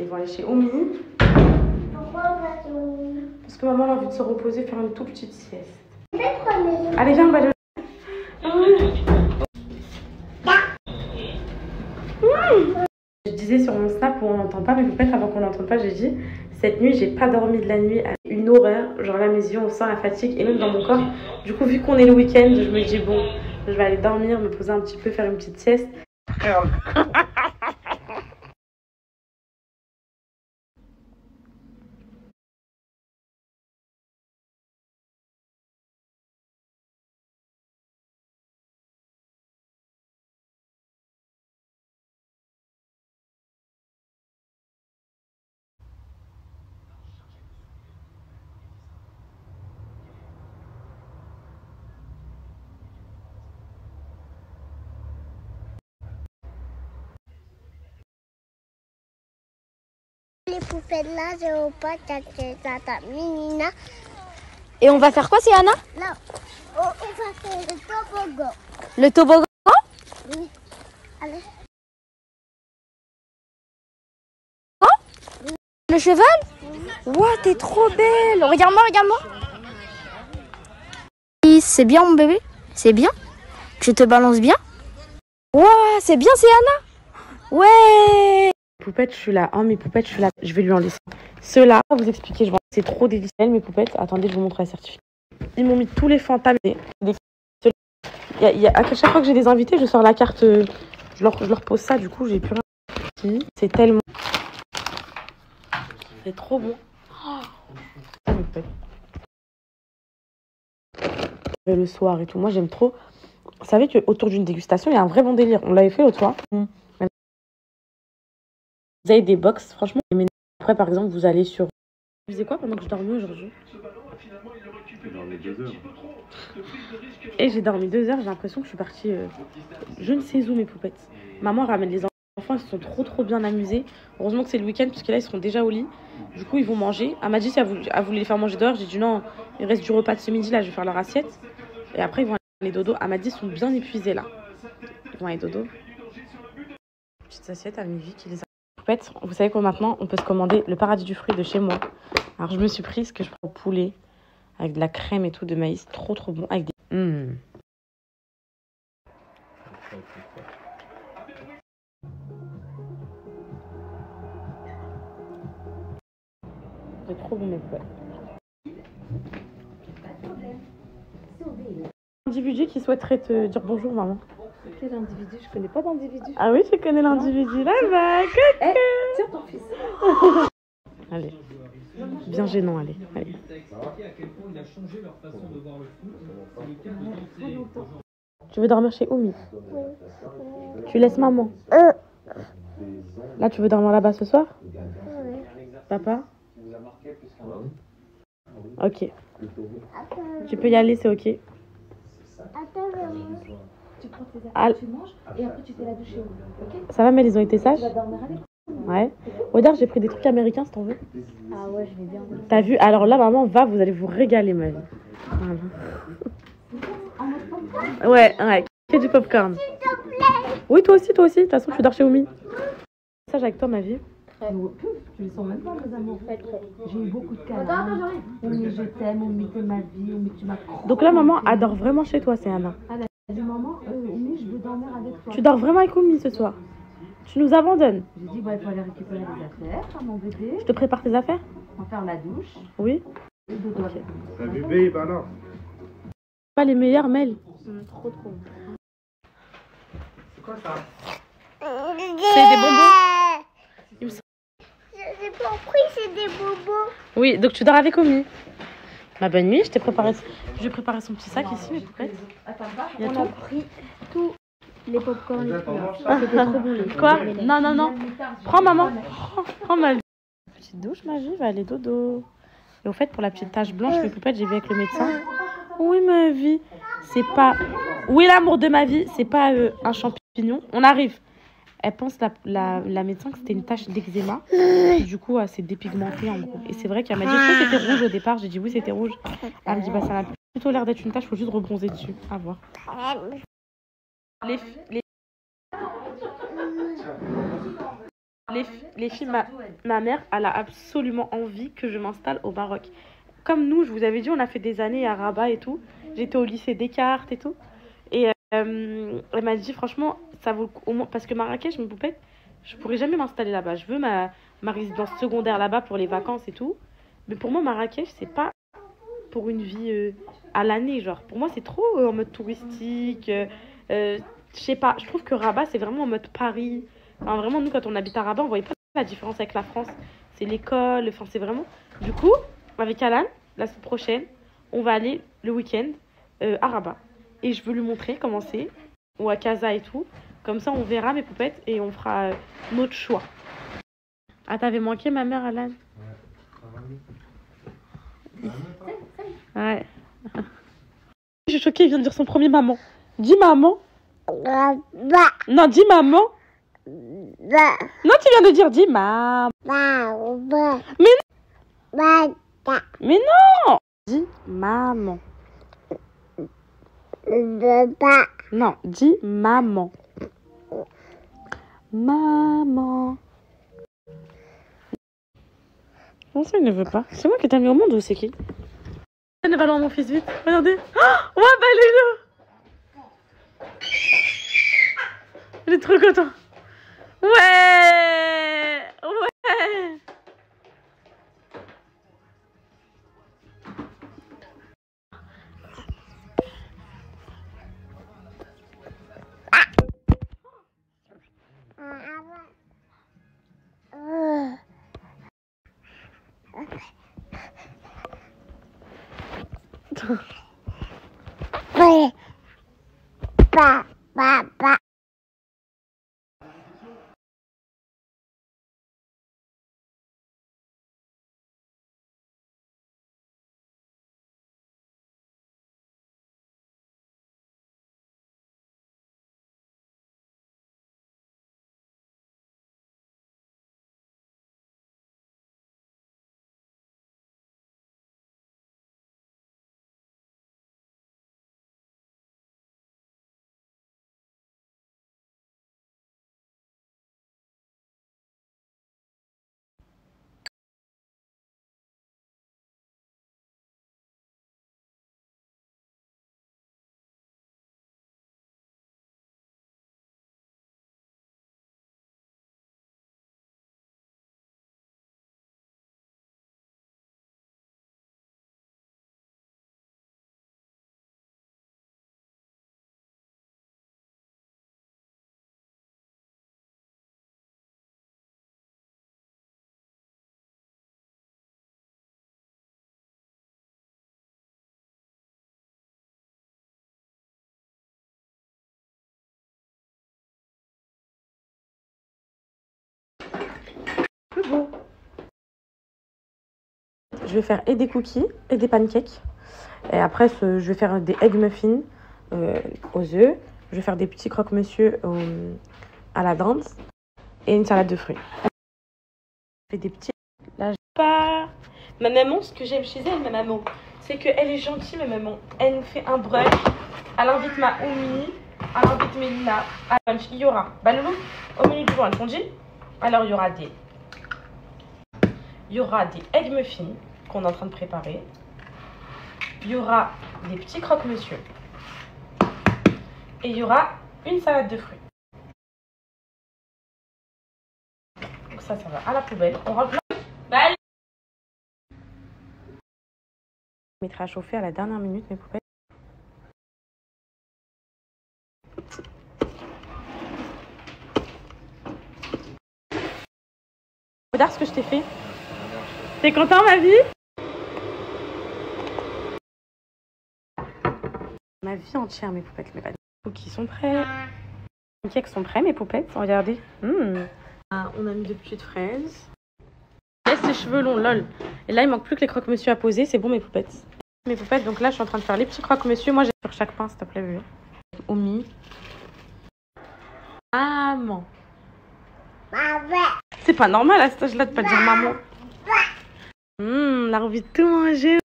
Ils vont aller chez Omi. Pourquoi on va une Parce que maman a envie de se reposer, faire une toute petite sieste. Allez, viens, on va aller. Je disais sur mon snap où on n'entend pas, mais peut-être avant qu'on n'entende pas, j'ai dit cette nuit, j'ai pas dormi de la nuit, à une horreur. Genre là, mes yeux, on sent la fatigue et même dans mon corps. Du coup, vu qu'on est le week-end, je me dis bon, je vais aller dormir, me poser un petit peu, faire une petite sieste. les poupées là, je veux pas t'acheter ça, ta minina. Et on va faire quoi, c'est Anna Là, on, on va faire le toboggan. Le toboggan? Oui. Allez. Le cheval? Ouah, t'es trop belle. Regarde-moi, regarde-moi. C'est bien, mon bébé. C'est bien. Tu te balances bien. Ouah, c'est bien, c'est Anna Ouais Poupette, je suis là. Oh, mes poupettes, je suis là. Je vais lui en laisser. Ceux-là, vous expliquer, je vois. C'est trop délicieux, mes poupettes. Attendez, je vous montre la certificat. Ils m'ont mis tous les fantasmes. Y a- à chaque fois que j'ai des invités, je sors la carte. euh, Je leur, je leur pose ça, du coup, j'ai plus rien. C'est tellement. C'est trop bon. Oh, poupettes. Le soir et tout. Moi, j'aime trop. Vous savez qu'autour d'une dégustation, il y a un vrai bon délire. On l'avait fait l'autre fois. Vous avez des box, franchement. mais Après, par exemple, vous allez sur. Vous faisiez quoi pendant que je dormais aujourd'hui? Deux heures. Et j'ai dormi deux heures, j'ai l'impression que je suis partie. euh, je ne sais où, mes poupettes. Maman ramène les enfants, ils se sont trop trop bien amusés. Heureusement que c'est le week-end, parce que là, ils seront déjà au lit. Du coup, ils vont manger. Elle m'a dit si elle voulait, elle voulait les faire manger dehors. J'ai dit non, il reste du repas de ce midi, là, je vais faire leur assiette. Et après, ils vont aller dodo. Elle m'a dit ils sont bien épuisés là. Ils vont aller dodo. Petite assiette à Mivi qui les a. Vous savez quoi maintenant On peut se commander le paradis du fruit de chez moi. Alors, je me suis pris ce que je prends au poulet avec de la crème et tout de maïs, trop trop bon, avec des. Mmh. C'est trop bon, mes potes. Individu qui souhaiterait te dire bonjour, maman. Quel individu Je connais pas d'individu. Ah oui, tu connais l'individu là, bah, Eh, tiens ton fils. Allez. Bien gênant, allez. allez. Tu veux dormir chez Oumi Tu laisses maman Euh. Là, tu veux dormir là-bas ce soir Oui. Papa Ok. Attends, Tu peux y aller, c'est ok. attends, maman. Tu prends tes affaires, Ah. tu manges et après tu fais la douche chez vous. Ok Ça va, mais ils ont été sages Ouais. Regarde, j'ai pris des trucs américains si t'en veux. Ah ouais, je vais bien. T'as vu? Alors là, maman, va, vous allez vous régaler, ma vie. Voilà. Ouais, ouais. Que du popcorn. Oui, toi aussi, toi aussi. De toute façon, tu dors chez Oumi. Sage avec toi, ma vie. Tu le sens même pas, mes amours. J'ai eu beaucoup de câlins. Dit je t'aime, dit t'es ma vie, dit tu m'as Donc là, maman adore vraiment chez toi, c'est Anna. Elle dit maman, euh, Oumi, je veux dormir avec toi. Tu dors vraiment avec Oumi ce soir. Tu nous abandonnes. J'ai dit bah il faut aller récupérer les affaires, à mon bébé, Je te prépare tes affaires on va faire la douche Oui. et dodo Ok. avec nous. Un bébé, bah non. Pas les meilleurs, Mel. Trop trop. C'est quoi ça? C'est des bonbons. J'ai compris, c'est des bobos. Oui, donc tu dors avec Oumi. Ma bonne nuit, je t'ai préparé. Je vais préparer son petit sac ici, mes poupettes. Il y a On a pris tous les popcorn. C'était trop bon. les Quoi. Non, non, non. Prends, maman. Prends, prends ma vie. Petite douche, ma vie, va aller dodo. Et au fait, pour la petite tache blanche, mes poupettes, j'ai vu avec le médecin. Oui, ma vie, c'est pas. Oui, l'amour de ma vie, c'est pas euh, un champignon. On arrive. Elle pense, la, la, la médecin, que c'était une tache d'eczéma. Du coup, elle s'est dépigmentée en gros. Et c'est vrai qu'elle m'a dit que c'était rouge au départ. J'ai dit oui, c'était rouge. Elle me dit bah, ça a plutôt l'air d'être une tache, faut juste rebronzer dessus. À voir. Les, les Les, les filles, ma, ma mère, elle a absolument envie que je m'installe au Maroc. Comme nous, je vous avais dit, on a fait des années à Rabat et tout. J'étais au lycée Descartes et tout. Euh, elle m'a dit, franchement, ça vaut. Au moins, parce que Marrakech, mes poupettes, je pourrais jamais m'installer là-bas. Je veux ma, résidence secondaire là-bas pour les vacances et tout. Mais pour moi, Marrakech, c'est pas pour une vie euh, à l'année. Genre, pour moi, c'est trop euh, en mode touristique. je sais pas, je trouve que Rabat, c'est vraiment en mode Paris. Enfin, vraiment, nous, quand on habite à Rabat, on voyait pas la différence avec la France. C'est l'école, enfin, c'est vraiment. Du coup, avec Alan, la semaine prochaine, on va aller le week-end à Rabat. Et je veux lui montrer comment c'est, ou à Casa et tout. Comme ça, on verra mes poupettes et on fera euh, notre choix. Ah, t'avais manqué ma mère, Alan? Ouais. Je suis choquée, il vient de dire son premier maman. Dis maman. Non, dis maman. Non, tu viens de dire dis maman. Mais Bah, Mais non Dis maman. Non, dis maman. Maman. Comment ça, il ne veut pas C'est moi qui t'ai mis au monde ou c'est qui? Elle va dans mon fils vite. Regardez. Oh, ouais, bah, il est là. Il est trop content. Ouais Ouais Ouais. Bah, bah, bah. Je vais faire et des cookies et des pancakes. Et après, je vais faire des egg muffins euh, aux œufs. Je vais faire des petits croque-monsieur à la dinde et une salade de fruits. Je fais des petits. Là, je pas. Ma maman, ce que j'aime chez elle, ma maman, c'est qu'elle est gentille, ma maman. Elle nous fait un brunch. Elle invite ma Oumi, elle invite Mélina à. Il y aura, le au menu du jour, on dit. Alors, il y aura des il y aura des egg muffins qu'on est en train de préparer. Il y aura des petits croque-monsieur. Et il y aura une salade de fruits. Donc ça, ça va à la poubelle. On rentre. Bye Je mettrai à chauffer à la dernière minute mes poubelles. Regarde ce que je t'ai fait. T'es content, ma vie? Ma vie entière, mes poupettes. Mes cookies sont prêts. Les cakes sont prêts, mes poupettes. Regardez. Mmh. Ah, on a mis de petites fraises. Laisse les cheveux longs, lol. Et là, il manque plus que les croque-monsieur à poser. C'est bon, mes poupettes. Mes poupettes, donc là, je suis en train de faire les petits croque-monsieur. Moi, j'ai sur chaque pain, s'il te plaît, bébé. Omi. Maman. C'est pas normal à cet âge-là de pas dire maman. Hum, la envie de tout manger.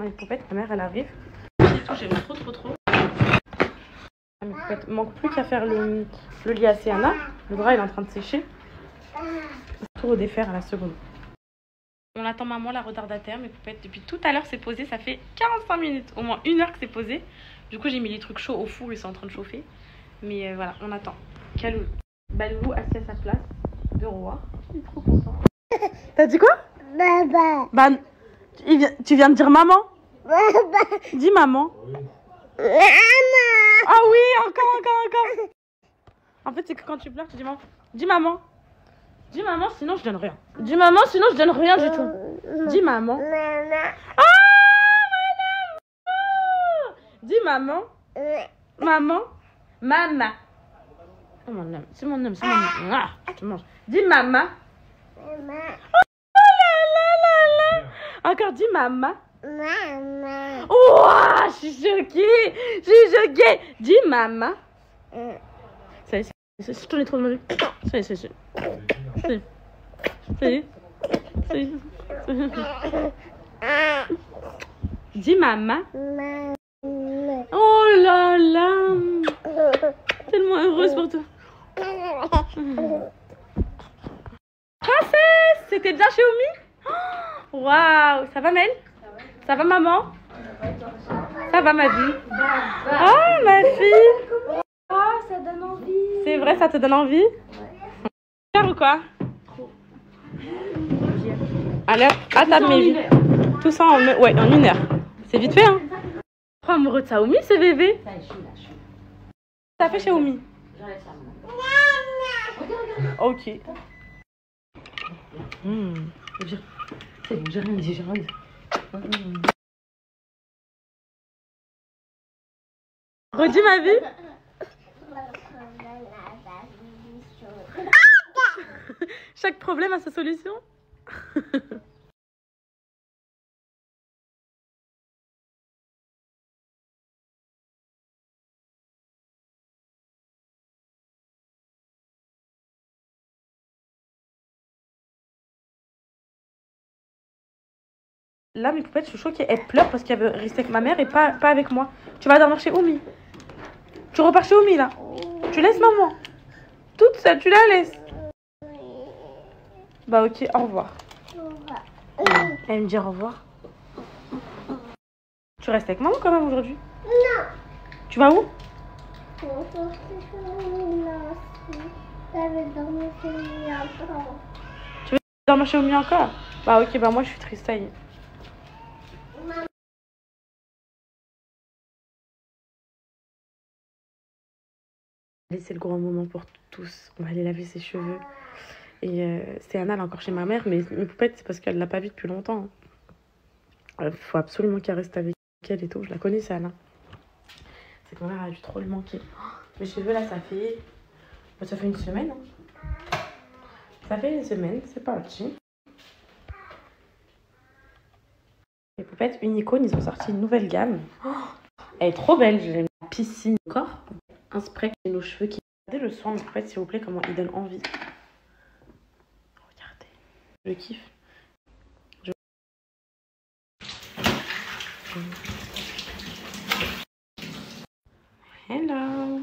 Mes poupettes, ma mère, elle arrive. J'aime trop, trop, trop. poupette. Il manque plus qu'à faire le, le lit à Céana. Le drap il est en train de sécher. Tout redéfaire à la seconde. On attend maman, la retardataire, mes poupettes. Depuis tout à l'heure, c'est posé. Ça fait 45 minutes, au moins une heure que c'est posé. Du coup, j'ai mis les trucs chauds au four, ils sont en train de chauffer. Mais euh, voilà, on attend. Calou. Balou assis à sa place. De roi. Il est trop content. T'as dit quoi? Baba. Bah, il vient- tu viens de dire maman? Baba. Dis maman. Maman. Ah oui, encore, encore, encore. En fait, c'est que quand tu pleures, tu dis maman. Dis maman. Dis maman, sinon je donne rien. Dis maman, sinon je donne rien du tout. Dis maman. Maman. Ah. Dis maman. Maman. Maman. C'est mon nom, c'est mon nom, c'est mon nom. Ah, tu manges. Dis maman. Maman. Encore dis maman. Maman. Ouah, je suis choquée. Je suis choquée. Dis maman. Ça y est, c'est- je tourne trop de ma vie. Ça y est, ça y est, ça y est. Ça y est. Ça y est. Ça y est. Dis maman. Maman. Oh là là. Tellement heureuse pour toi. Princesse, c'était bien chez Omi? Waouh, ça va Mel? Ça va maman? Ça va ma vie? Oh ma fille Oh, ça donne envie. C'est vrai, ça te donne envie? Ou quoi? Allez, à table mes vies. Tout ça en, ouais, en une heure. C'est vite fait, hein? Amoureux de Saomi, ce bébé. Ça, je suis là, je suis là. Ça fait chez Omi. J'enlève ça, maman. Ok. Hmm. C'est bon, j'ai rien dit, j'ai rien dit. Redis ma vie. Chaque problème a sa solution. Là, mes poupettes, je suis choquée. Elles pleurent parce qu'elles veulent rester avec ma mère et pas, pas avec moi. Tu vas dormir chez Oumi. Tu repars chez Oumi, là. Tu laisses maman. Toute seule, tu la laisses. Bah ok, au revoir. Elle me dit au revoir. Tu restes avec maman quand même aujourd'hui? Non. Tu vas où? Lui encore. Dormir chez Oumi encore? Bah ok, bah moi je suis triste, ça y est. C'est le grand moment pour tous. On va aller laver ses cheveux. Et euh, c'est Anna, elle est encore chez ma mère, mais mes poupettes, c'est parce qu'elle l'a pas vue depuis longtemps. Il faut absolument qu'elle reste avec elle et tout. Je la connais, c'est Anna. C'est que ma mère a dû trop le manquer. Oh, mes cheveux, là, ça fait. bah, ça fait une semaine. hein. Ça fait une semaine, c'est parti. Les poupettes Unicone, ils ont sorti une nouvelle gamme. Oh, elle est trop belle, j'aime la piscine. Encore un spray chez nos cheveux qui. Regardez le soin, poupettes, s'il vous plaît, comment il donne envie. Regardez. Je kiffe. Je- Hello.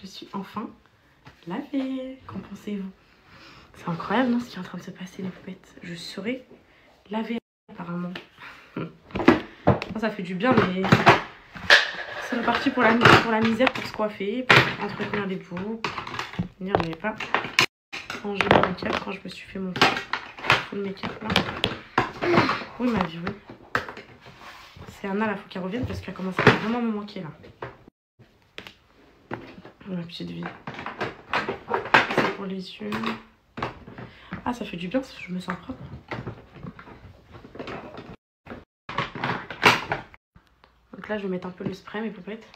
Je suis enfin lavée. Qu'en pensez-vous? C'est incroyable, non, ce qui est en train de se passer, les poupettes. Je serai lavée, apparemment. Ça fait du bien, mais reparti pour la, pour la misère, pour se coiffer, pour entretenir les boucles. Venir, mais pas changer mon make-up quand je me suis fait mon full make-up là. Oui, ma vie, oui. C'est Anna, là, faut qu'elle revienne parce qu'elle commence à vraiment me manquer là. Ma petite vie. C'est pour les yeux. Ah, ça fait du bien je me sens propre. Là, je vais mettre un peu le spray, mes poupettes.